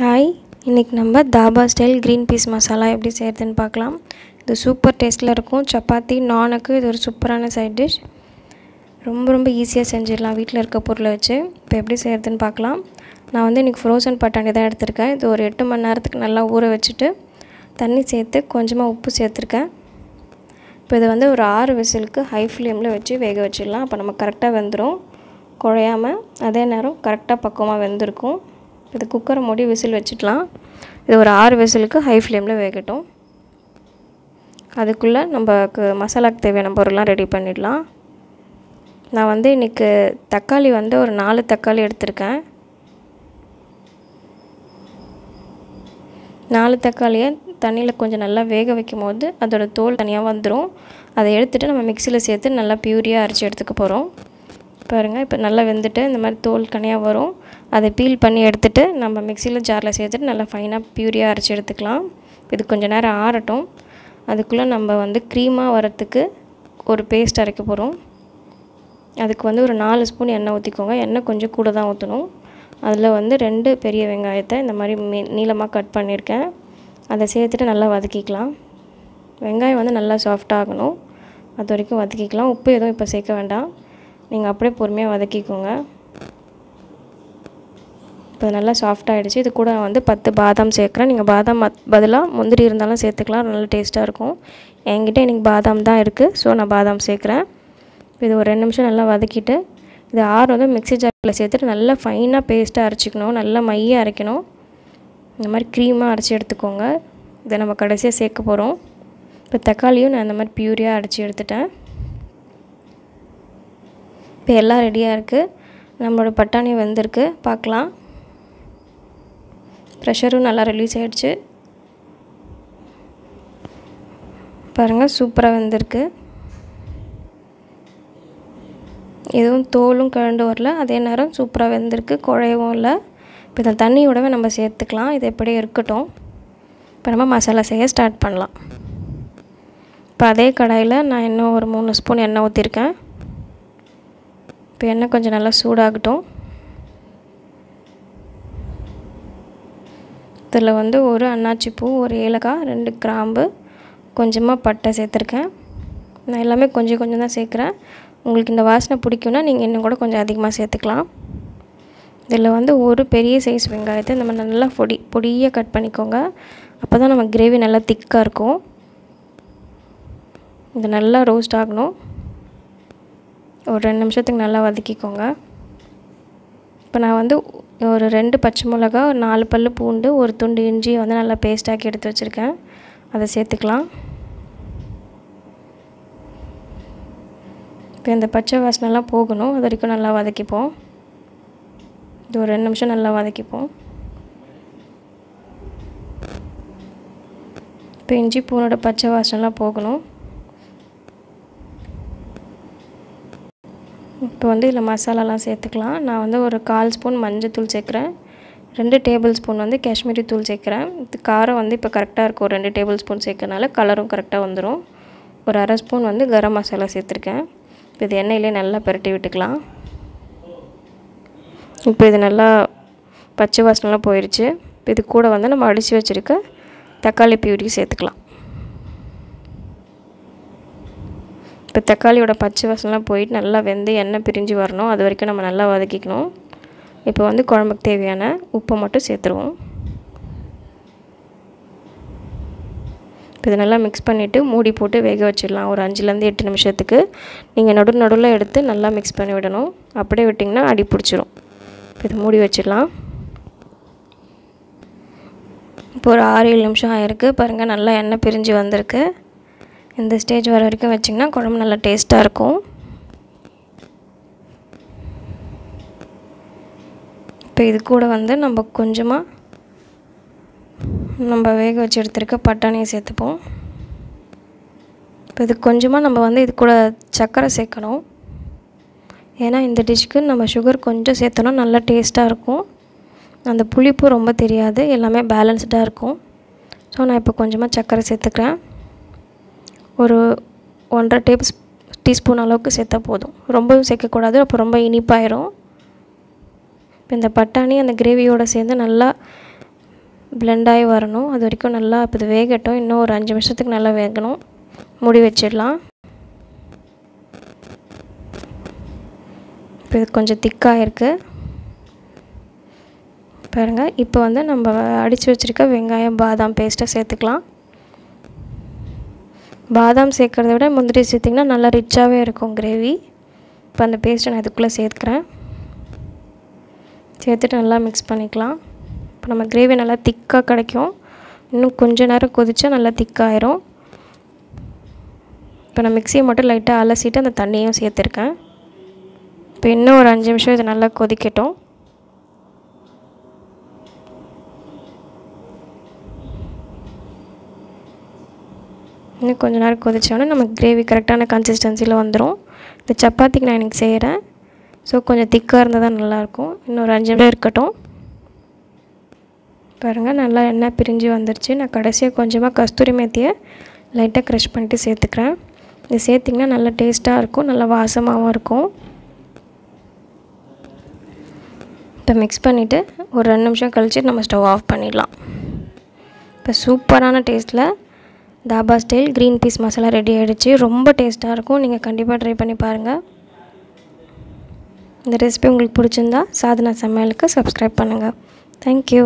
Hi இன்றைக்கி நம்ம dhaba style green peas masala எப்படி செய்கிறதுன்னு பார்க்கலாம். இது சூப்பர் டேஸ்ட்டில் இருக்கும். சப்பாத்தி நானுக்கு இது ஒரு சூப்பரான சைட் டிஷ் ரொம்ப ரொம்ப ஈஸியாக செஞ்சிடலாம் வீட்டில் இருக்க பொருளை வச்சு. இப்போ எப்படி செய்கிறதுன்னு பார்க்கலாம். நான் வந்து இன்றைக்கி ஃப்ரோசன் பட்டாணி தான் எடுத்திருக்கேன். இது ஒரு எட்டு மணி நேரத்துக்கு நல்லா ஊற வச்சுட்டு தண்ணி சேர்த்து கொஞ்சமாக உப்பு சேர்த்துருக்கேன். இப்போ இதை வந்து ஒரு ஆறு விசிலுக்கு ஹை ஃப்ளேமில் வச்சு வேக வச்சிடலாம். அப்போ நம்ம கரெக்டாக வெந்துடும் குழையாமல் அதே நேரம் கரெக்டாக பக்குவமாக வெந்திருக்கும். இது குக்கரை மூடி விசில் வச்சுக்கலாம். இது ஒரு ஆறு விசிலுக்கு ஹை ஃப்ளேமில் வேகட்டும். அதுக்குள்ளே நமக்கு மசாலாக்கு தேவையான பொருள்லாம் ரெடி பண்ணிடலாம். நான் வந்து இன்றைக்கி தக்காளி வந்து ஒரு நாலு தக்காளி எடுத்திருக்கேன். நாலு தக்காளியை தண்ணியில் கொஞ்சம் நல்லா வேக வைக்கும் போது அதோடய தோல் தனியாக வந்துடும் அதை எடுத்துகிட்டு நம்ம மிக்சியில் சேர்த்து நல்லா பியூரியாக அரைச்சி எடுத்துக்க போகிறோம் பாருங்கள் இப்போ நல்லா வெந்துட்டு இந்த மாதிரி தோல் தனியாக வரும். அதை பீல் பண்ணி எடுத்துகிட்டு நம்ம மிக்சியில் ஜாரில் சேர்த்துட்டு நல்லா ஃபைனாக பியூரியாக அரைச்சி எடுத்துக்கலாம். இது கொஞ்சம் நேரம் ஆறட்டும். அதுக்குள்ளே நம்ம வந்து க்ரீமாக வரத்துக்கு ஒரு பேஸ்ட் அரைக்க போகிறோம் அதுக்கு வந்து ஒரு நாலு ஸ்பூன் எண்ணெய் ஊற்றிக்கோங்க எண்ணெய் கொஞ்சம் கூட தான் ஊற்றணும் அதில் வந்து ரெண்டு பெரிய வெங்காயத்தை இந்த மாதிரி மீ நீளமாக கட் பண்ணியிருக்கேன். அதை சேர்த்துட்டு நல்லா வதக்கிக்கலாம். வெங்காயம் வந்து நல்லா சாஃப்டாகணும் அது வரைக்கும் வதக்கிக்கலாம். உப்பு எதுவும் இப்போ சேர்க்க வேண்டாம். நீங்கள் அப்படியே பொறுமையாக வதக்கிக்கோங்க. இப்போ நல்லா சாஃப்டாகிடுச்சு இது கூட நான் வந்து பத்து பாதாம் சேர்க்குறேன். நீங்கள் பாதாம் பதிலாக முந்திரி இருந்தாலும் சேர்த்துக்கலாம். நல்லா டேஸ்ட்டாக இருக்கும். என்கிட்ட இன்றைக்கி பாதாம் தான் இருக்குது ஸோ நான் பாதாம் சேர்க்குறேன். இது ஒரு ரெண்டு நிமிஷம் நல்லா வதக்கிட்டு இது ஆறு வந்து மிக்ஸி ஜாரில் சேர்த்துட்டு நல்லா ஃபைனாக பேஸ்ட்டாக அரைச்சிக்கணும். நல்லா மையாக அரைக்கணும். இந்த மாதிரி க்ரீமாக அரைச்சி எடுத்துக்கோங்க. இதை நம்ம கடைசியாக சேர்க்க போகிறோம் இப்போ தக்காளியும் நான் இந்த மாதிரி பியூரியாக அரைச்சி எடுத்துட்டேன். இப்போ எல்லாம் ரெடியாக இருக்குது நம்மளோட பட்டாணி வெந்திருக்கு. பார்க்கலாம். ப்ரெஷரும் நல்லா ரிலீஸ் ஆகிடுச்சு பாருங்கள் சூப்பராக வந்திருக்கு. எதுவும் தோலும் கழண்டு வரல. அதே நேரம் சூப்பராக வெந்திருக்கு. குழையவும் இல்லை. இப்போ இந்த தண்ணியோடவே நம்ம சேர்த்துக்கலாம். இது எப்படி இருக்கட்டும். இப்போ நம்ம மசாலா செய்ய ஸ்டார்ட் பண்ணலாம். இப்போ அதே கடாயில் நான் இன்னும் ஒரு மூணு ஸ்பூன் எண்ணெய் ஊற்றிருக்கேன் இப்போ எண்ணெய் கொஞ்சம் நல்லா சூடாகட்டும். இதில் வந்து ஒரு அன்னாச்சி பூ ஒரு ஏலக்காய் ரெண்டு கிராம்பு கொஞ்சமாக பட்டை சேர்த்துருக்கேன். நான் எல்லாமே கொஞ்சம் கொஞ்சம் தான் சேர்க்குறேன். உங்களுக்கு இந்த வாசனை பிடிக்கும்னா நீங்கள் இன்னும் கூட கொஞ்சம் அதிகமாக சேர்த்துக்கலாம். இதில் வந்து ஒரு பெரிய சைஸ் வெங்காயத்தை நம்ம நல்லா பொடி பொடியாக கட் பண்ணிக்கோங்க. அப்போ தான் நம்ம கிரேவி நல்லா திக்காக இருக்கும். இது நல்லா ரோஸ்ட் ஆகணும். ஒரு ரெண்டு நிமிஷத்துக்கு நல்லா வதக்கிக்கோங்க. இப்போ நான் வந்து ஒரு ரெண்டு பச்சை மிளகா ஒரு நாலு பல் பூண்டு ஒரு துண்டு இஞ்சி வந்து நல்லா பேஸ்டாக்கி எடுத்து வச்சுருக்கேன். அதை சேர்த்துக்கலாம். இப்போ இந்த பச்சை வாசனைலாம் போகணும். அது வரைக்கும் நல்லா வதக்கிப்போம். இது ஒரு ரெண்டு நிமிஷம் நல்லா வதக்கிப்போம். இப்போ இஞ்சி பூனோட பச்சை வாசனைலாம் போகணும். இப்போ வந்து இதில் மசாலாலாம் சேர்த்துக்கலாம். நான் வந்து ஒரு கால் ஸ்பூன் மஞ்சள் சேர்க்குறேன். ரெண்டு டேபிள் ஸ்பூன் வந்து காஷ்மீரி தூள் சேர்க்குறேன். இது காரம் வந்து இப்போ கரெக்டாக இருக்கும். ஒரு ரெண்டு டேபிள் ஸ்பூன் சேர்க்கறனால கலரும் கரெக்டாக வந்துடும் ஒரு அரை ஸ்பூன் வந்து கரம் மசாலா சேர்த்துருக்கேன். இப்போ இது எண்ணெயிலே நல்லா பரட்டி விட்டுக்கலாம். இப்போ இது நல்லா பச்சை வாசனெலாம் போயிடுச்சு இப்போ இது கூட வந்து நம்ம அடித்து வச்சுருக்க தக்காளி பியூரி சேர்த்துக்கலாம். இப்போ தக்காளியோட பச்சை வாசனைலாம் போயிட்டு நல்லா வெந்து எண்ணெய் பிரிஞ்சு வரணும். அது வரைக்கும் நம்ம நல்லா வதக்கிக்கணும். இப்போ வந்து குழம்புக்கு தேவையான உப்பை மட்டும் சேர்த்துருவோம். இப்போ இதை நல்லா மிக்ஸ் பண்ணிவிட்டு மூடி போட்டு வேக வச்சிடலாம். ஒரு அஞ்சுலேருந்து எட்டு நிமிஷத்துக்கு. நீங்கள் நடு நடுவில் எடுத்து நல்லா மிக்ஸ் பண்ணி விடணும். அப்படியே விட்டிங்கன்னா அடி பிடிச்சிரும். இப்போ இதை மூடி வச்சிடலாம். இப்போ ஒரு ஆறு ஏழு நிமிஷம் ஆகிருக்கு பாருங்கள் நல்லா எண்ணெய் பிரிஞ்சு வந்திருக்கு. இந்த ஸ்டேஜ் வர வரைக்கும் வச்சிங்கன்னா குழம்பு நல்லா டேஸ்ட்டாக இருக்கும். இப்போ இது கூட வந்து நம்ம கொஞ்சமாக நம்ம வேக வச்சு எடுத்துருக்க பட்டாணியை சேர்த்துப்போம். இப்போ இது கொஞ்சமாக நம்ம வந்து இது கூட சர்க்கரை சேர்க்கணும். ஏன்னா இந்த டிஷ்க்கு நம்ம சுகர் கொஞ்சம் சேர்த்தோன்னா நல்லா டேஸ்ட்டாக இருக்கும். அந்த புளிப்பு ரொம்ப தெரியாது எல்லாமே பேலன்ஸ்டாக இருக்கும். ஸோ நான் இப்போ கொஞ்சமாக சர்க்கரை சேர்த்துக்கிறேன். ஒரு ஒன்றரை டேபிள் டீஸ்பூன் அளவுக்கு சேர்த்தா போதும். ரொம்பவும் சேர்க்கக்கூடாது அப்போ ரொம்ப இனிப்பாயிரும். இப்போ இந்த பட்டாணி அந்த கிரேவியோடு சேர்ந்து நல்லா பிளெண்டாகி வரணும். அது வரைக்கும் நல்லா இப்போ இது வேகட்டும். இன்னும் ஒரு அஞ்சு நிமிஷத்துக்கு நல்லா வேகணும். மூடி வச்சிடலாம். இப்போ இது கொஞ்சம் திக்காக இருக்குது பாருங்கள் இப்போ வந்து நம்ம அடித்து வச்சுருக்க வெங்காயம் பாதாம் பேஸ்ட்டை சேர்த்துக்கலாம். பாதாம் சேர்க்குறத விட முந்திரி சேர்த்திங்கன்னா நல்லா ரிச்சாகவே இருக்கும் கிரேவி. இப்போ அந்த பேஸ்ட்டை நான் இதுக்குள்ளே சேர்த்துக்கிறேன் சேர்த்துட்டு நல்லா மிக்ஸ் பண்ணிக்கலாம். இப்போ நம்ம கிரேவி நல்லா திக்காக கிடைக்கும். இன்னும் கொஞ்சம் நேரம் கொதித்தா நல்லா திக்காயிரும். இப்போ நான் மிக்சியை மட்டும் லைட்டாக அலசிட்டு அந்த தண்ணியும் சேர்த்துருக்கேன். இப்போ இன்னும் ஒரு அஞ்சு நிமிஷம் இது நல்லா கொதிக்கட்டும். இன்னும் கொஞ்சம் நேரம் கொதிச்சோன்னே நமக்கு கிரேவி கரெக்டான கன்சிஸ்டன்சியில் வந்துடும் இந்த சப்பாத்திக்கு நான் எனக்கு செய்கிறேன் ஸோ கொஞ்சம் திக்காக இருந்தால் தான் நல்லாயிருக்கும். இன்னும் ஒரு அஞ்சு நிமிடம் இருக்கட்டும். பாருங்கள் நல்லா எண்ணெய் பிரிஞ்சு வந்துருச்சு. நான் கடைசியாக கொஞ்சமாக கஸ்தூரி மேத்தியை லைட்டாக க்ரஷ் பண்ணிட்டு சேர்த்துக்கிறேன். இது சேர்த்திங்கன்னா நல்லா டேஸ்ட்டாக இருக்கும். நல்லா வாசமாகவும் இருக்கும். இப்போ மிக்ஸ் பண்ணிவிட்டு ஒரு ரெண்டு நிமிஷம் கழித்து நம்ம ஸ்டவ் ஆஃப் பண்ணிடலாம். இப்போ சூப்பரான டேஸ்ட்டில் dhaba style green peas masala ready ஆகிடுச்சு ரொம்ப டேஸ்ட்டாக இருக்கும். நீங்கள் கண்டிப்பாக ட்ரை பண்ணி பாருங்கள் இந்த ரெசிபி உங்களுக்கு பிடிச்சிருந்தா சாதனா சமையலுக்கு சப்ஸ்கிரைப் பண்ணுங்கள் தேங்க்யூ